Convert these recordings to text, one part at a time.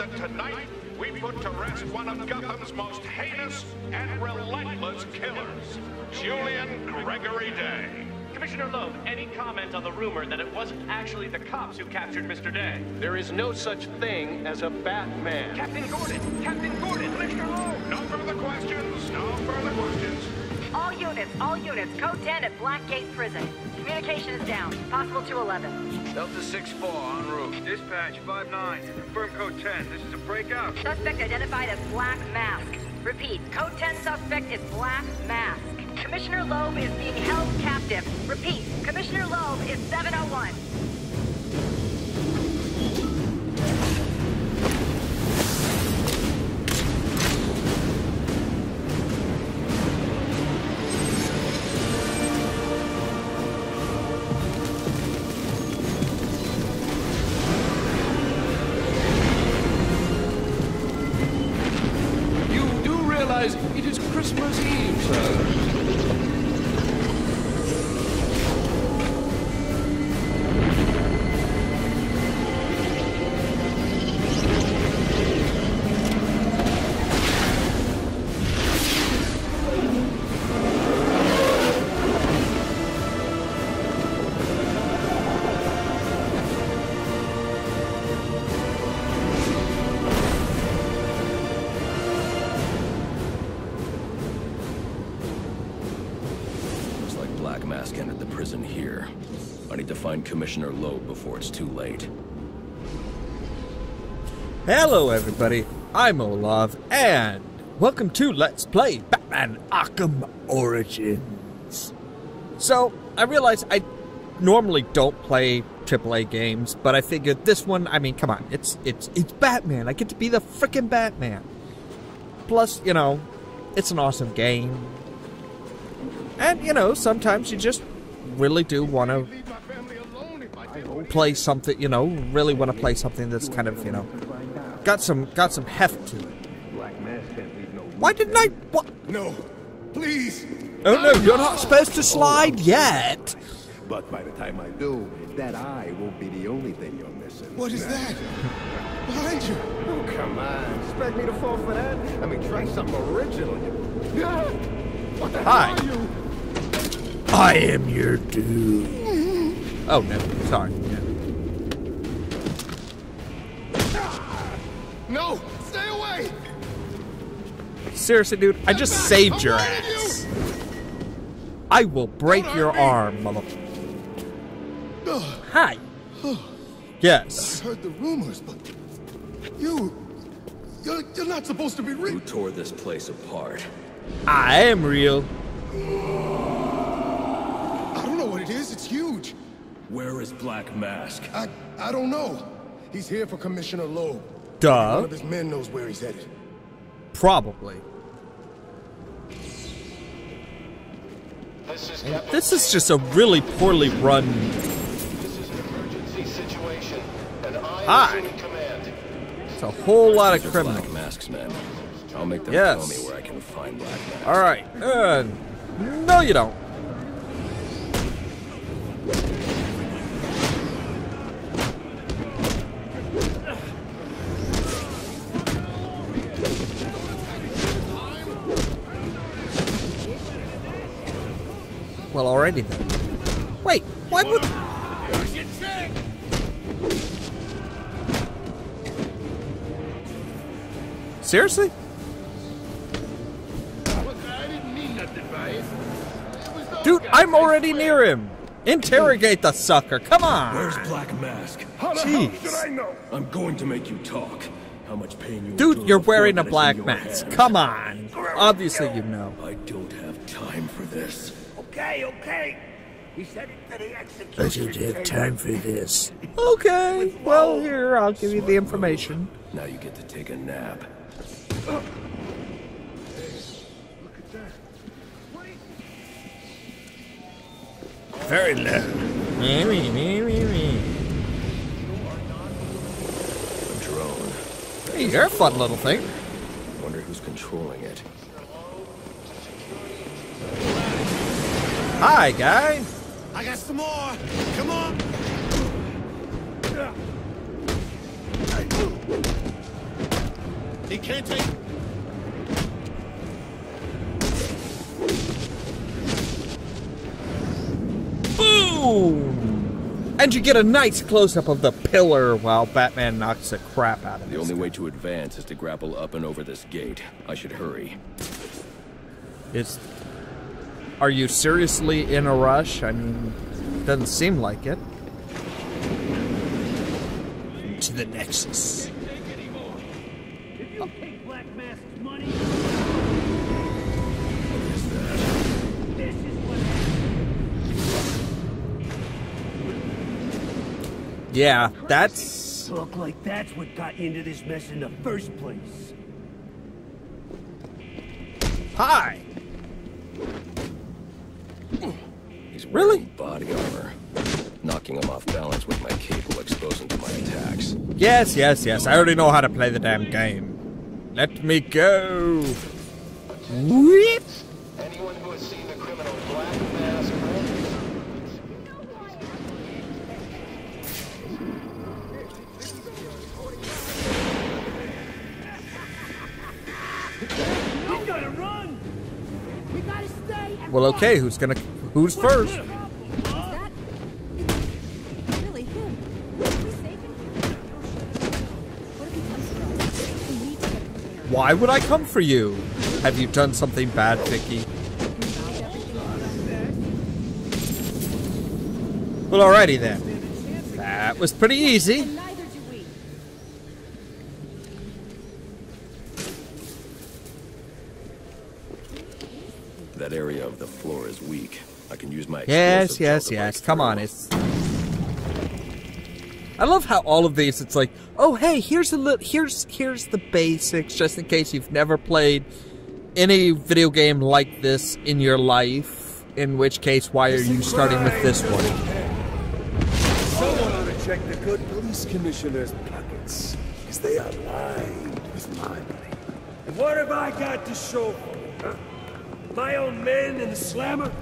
that tonight we put to rest one of Gotham's most heinous and relentless killers, Julian Gregory Day. Commissioner Loeb, any comment on the rumor that it wasn't actually the cops who captured Mr. Day? There is no such thing as a Batman. Captain Gordon! Captain Gordon! Commissioner Loeb, no further questions, no further questions. All units, all units, code 10 at Blackgate Prison. Communication is down. Possible 211. Delta 6-4 en route. Dispatch 5-9. Confirm code 10. This is a breakout. Suspect identified as Black Mask. Repeat, code 10 suspect is Black Mask. Commissioner Loeb is being held captive. Repeat, Commissioner Loeb is 701. Commissioner Loeb before it's too late. Hello, everybody. I'm Olaf, and welcome to Let's Play Batman Arkham Origins. So, I realize I normally don't play AAA games, but I figured this one, I mean, come on, it's it's it's Batman. I get to be the freaking Batman. Plus, you know, it's an awesome game. And, you know, sometimes you just really do want to play something, you know, really want to play something that's kind of, you know, got some got some heft to it. Why didn't I? What? No, please. Oh no, you're not supposed to slide yet. But by the time I do, that eye won't be the only thing you're missing. What is that? Behind you. Oh, come on. Expect me to fall for that? I mean, try something original. What the Hi. hell are you? I am your dude. Oh no, sorry. No, stay away. Seriously, dude, I just back. saved I'm your ass. you. I will break Don't your arm, mother. Hi. Yes. I heard the rumors, but you, you're, you're not supposed to be real. Who real. tore this place apart? I am real. I don't know what it is. It's huge. Where is Black Mask? I, I don't know. He's here for Commissioner Loeb. One of his men knows where he's headed. Probably. This is this is just a really poorly run. This is an emergency situation, and I Hi. am in command. It's a whole lot of These criminals. Black Mask's men. I'll make them Yes. tell me where I can find Black Mask. All right. Uh, no, you don't. Well, already. Wait, why would? Seriously? I didn't mean nothing by it. It was those Dude, I'm already near him. Interrogate the sucker. Come on. Where's Black Mask? How the hell Jeez. should I know? I'm going to make you talk. How much pain you Dude, you're wearing a that is in black mask. hands. Come on. Obviously, you know. I don't have time for this. Okay, okay. He said it to the execution. I should have time for this. Okay. Well, here, I'll give you the information. Now you get to take a nap. Very low. Me, me, me, me, me. Hey, you're a fun little thing. Wonder who's controlling it. Hi, guy. I got some more. Come on. He can't take. Boom! And you get a nice close-up of the pillar while Batman knocks the crap out of The only guy. way to advance is to grapple up and over this gate. I should hurry. It's. Are you seriously in a rush? I mean, doesn't seem like it. To the Nexus. Yeah, that's. Look like that's what got you into this mess in the first place. Hi! He's Really? body armor. Knocking him off balance with my cape will expose him to my attacks. Yes, yes, yes. I already know how to play the damn game. Let me go. Whip. Anyone who has seen the criminal Black Mask You gotta run! We gotta stay and Well, okay. Who's gonna? Who's first? that really him? Can we save him? What if he comes for us? We need to get prepared. Why would I come for you? Have you done something bad, Vicky? Well, alrighty then. That was pretty easy. Neither do we. That area of the floor is weak. I can use my Yes, yes, yes. Come on, it's. I love how all of these. It's like, oh, hey, here's a little. Here's here's the basics, just in case you've never played any video game like this in your life. In which case, why are you starting with this one? Someone ought to check the good police commissioner's pockets, because they are lined with my money. And what have I got to show for it, huh? My own men in the slammer?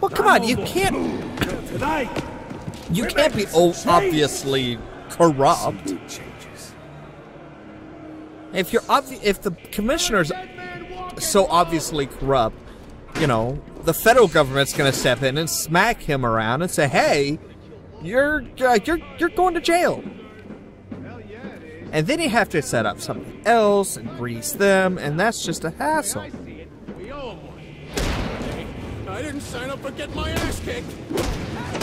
Well, come on, you can't. You can't be obviously corrupt. If you're obvi- if the commissioner's so obviously corrupt, you know, the federal government's going to step in and smack him around and say, "Hey, you're uh, you're you're going to jail." And then you have to set up something else and grease them, and that's just a hassle. I didn't sign up for getting my ass kicked.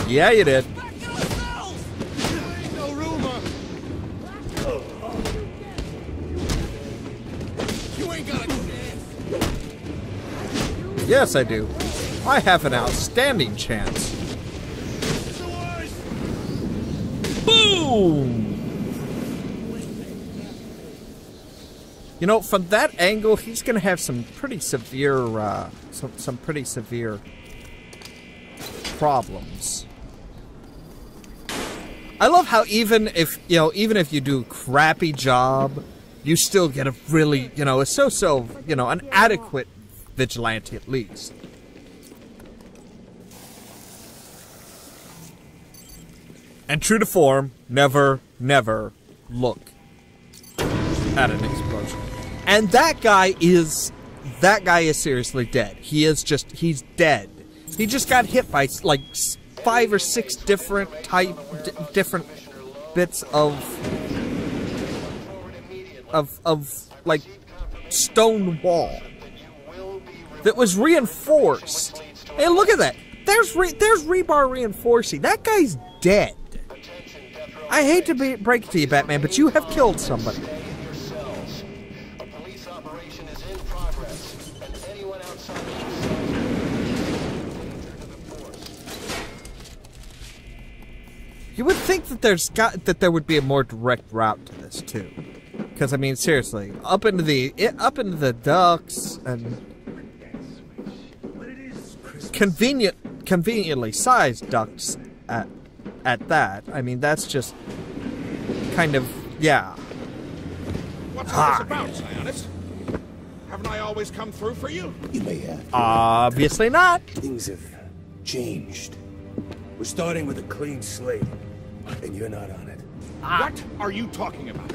Yeah, you did. There ain't no rumor. You ain't got a chance. Yes, I do. I have an outstanding chance. It's the worst. Boom! You know, from that angle, he's going to have some pretty severe, uh, some some pretty severe problems. I love how even if you know, even if you do crappy job, you still get a really, you know, a so-so, you know, an adequate vigilante at least. And true to form, never, never look at an explosion. And that guy is that guy is seriously dead. He is just he's dead. He just got hit by like five or six different type different bits of of of like stone wall that was reinforced. Hey, look at that. There's re- there's rebar reinforcing. That guy's dead. I hate to be, break it to you, Batman, but you have killed somebody. There's got that there would be a more direct route to this too, because I mean seriously, up into the it, up into the ducks and convenient, conveniently sized ducts at at that. I mean that's just kind of yeah. What's all this about, Sionis? Haven't I always come through for you? You may have. Obviously not. Things have changed. We're starting with a clean slate, and you're not on it. Ah. What are you talking about?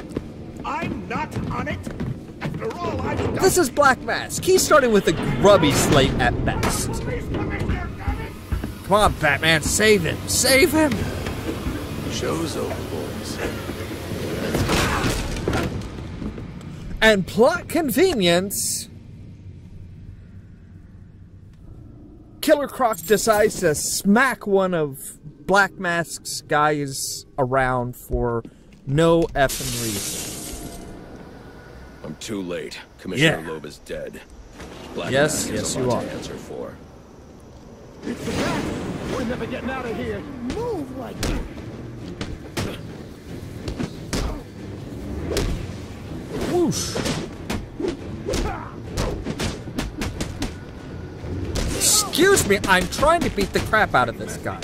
I'm not on it? After all I've done... This is Black Mask. He's starting with a grubby slate at best. Come on, Batman, save him. Save him. Show's over, boys. And plot convenience. Killer Croc decides to smack one of Black Mask's guy is around for no effing reason. I'm too late. Commissioner Yeah. Loeb is dead. Black Yes, Mask yes, has a you lot to are. answer for. It's the bat! We're never getting out of here! Move like that! Whoosh. Excuse me, I'm trying to beat the crap out of this guy.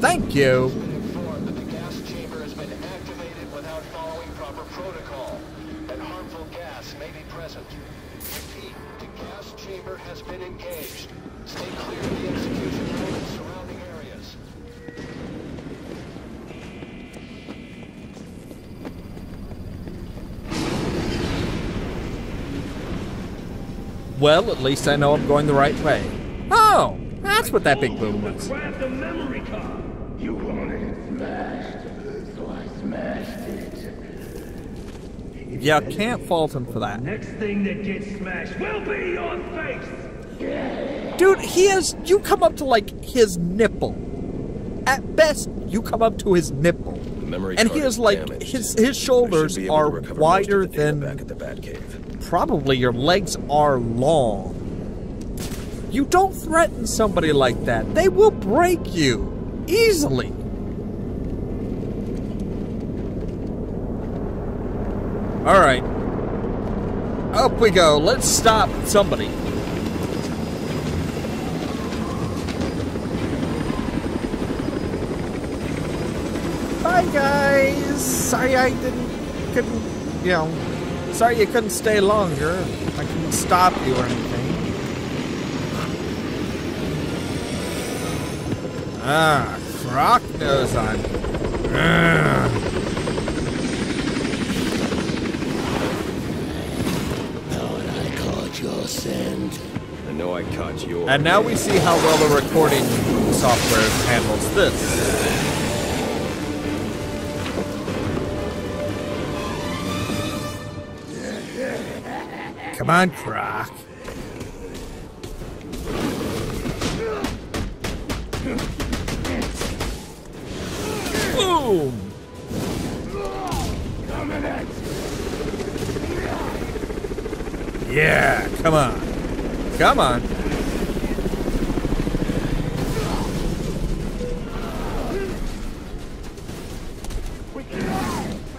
Thank you. Been informed that the gas chamber has been activated without following proper protocol, and harmful gas may be present. Repeat, the gas chamber has been engaged. Stay clear of the execution room and surrounding areas. Well, at least I know I'm going the right way. Oh, that's what that big boom was. Grab the memory card. You wanted it smashed, so I smashed it. Yeah, can't fault him for that. Next thing that gets smashed will be your face. Dude, he has. You come up to like his nipple. At best, you come up to his nipple. Memory And he is is like damaged. his his shoulders should be able to are recover most of wider than back at the Batcave. probably your legs are long. You don't threaten somebody like that. They will break you easily. All right. Up we go. Let's stop somebody. Bye guys. Sorry I didn't couldn't you know sorry you couldn't stay longer. I couldn't stop you or anything. Ah, Croc knows I'm. Ah. I caught your scent. I know I caught your. And now we see how well the recording software handles this. Come on, Croc. Yeah, come on. Come on.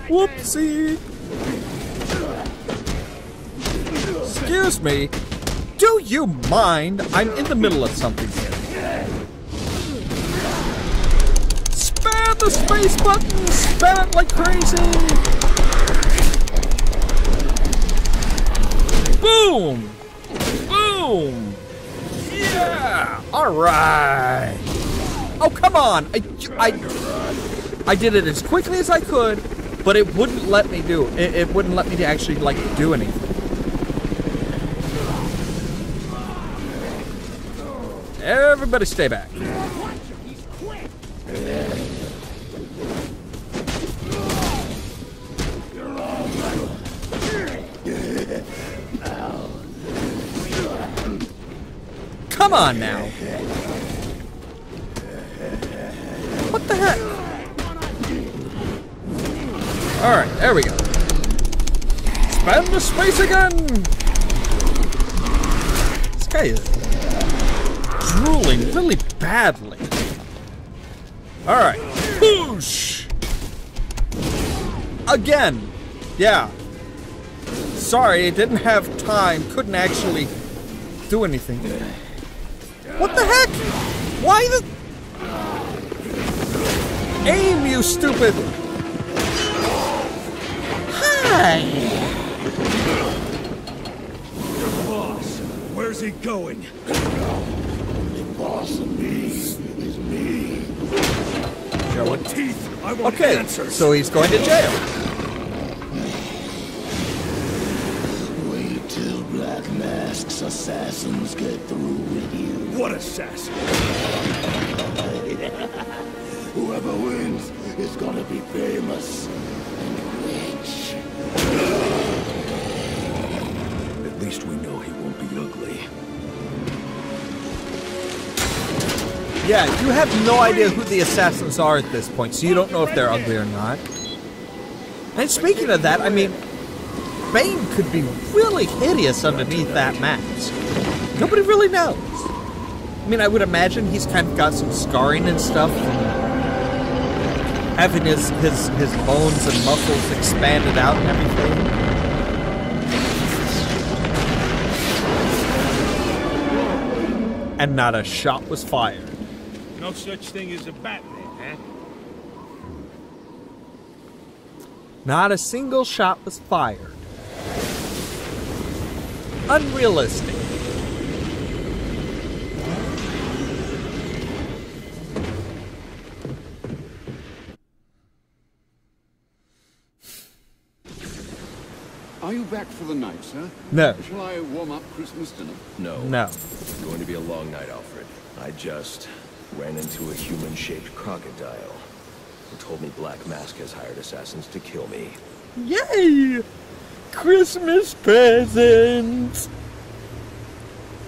Whoopsie. Excuse me. Do you mind? I'm in the middle of something here. Spam the space button! Spam it like crazy! Boom! Boom! Yeah! Alright! Oh, come on! I, I, I did it as quickly as I could, but it wouldn't let me do it. It wouldn't let me to actually, like, do anything. Everybody stay back. Come on now. What the heck? Alright, there we go. Spam the space again! This guy is drooling really badly. Alright. Whoosh! Again! Yeah. Sorry, didn't have time. Couldn't actually do anything. What the heck? Why the... Aim, you stupid! Hi! Your boss. Where's he going? The boss of me is me. I want teeth. I want Okay, answers. so he's going to jail. Wait till Black Mask's assassins get through with you. What assassin? Whoever wins is gonna be famous and rich. At least we know he won't be ugly. Yeah, you have no idea who the assassins are at this point, so you don't know if they're ugly or not. And speaking of that, I mean, Bane could be really hideous underneath that mask. Nobody really knows. I mean, I would imagine he's kind of got some scarring and stuff having his, his, his bones and muscles expanded out and everything. And not a shot was fired. No such thing as a Batman, huh? Not a single shot was fired. Unrealistic. Are you back for the night, sir? No. Shall I warm up Christmas dinner? No. No. It's going to be a long night, Alfred. I just ran into a human-shaped crocodile. Who told me Black Mask has hired assassins to kill me. Yay! Christmas presents.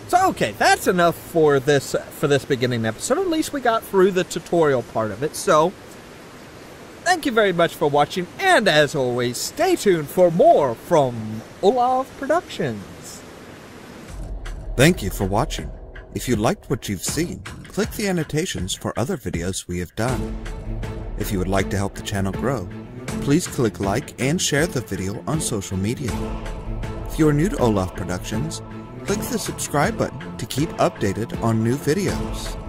So okay, that's enough for this for this beginning episode. At least we got through the tutorial part of it. So thank you very much for watching, and as always, stay tuned for more from Ollamh Productions. Thank you for watching. If you liked what you've seen, click the annotations for other videos we have done. If you would like to help the channel grow, please click like and share the video on social media. If you are new to Ollamh Productions, click the subscribe button to keep updated on new videos.